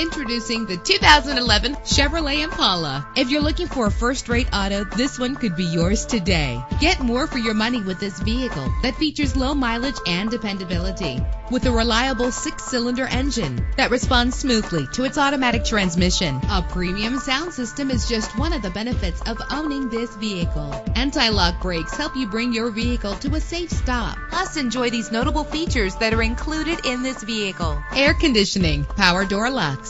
Introducing the 2011 Chevrolet Impala. If you're looking for a first-rate auto, this one could be yours today. Get more for your money with this vehicle that features low mileage and dependability. With a reliable six-cylinder engine that responds smoothly to its automatic transmission. A premium sound system is just one of the benefits of owning this vehicle. Anti-lock brakes help you bring your vehicle to a safe stop. Plus, enjoy these notable features that are included in this vehicle. Air conditioning, power door locks,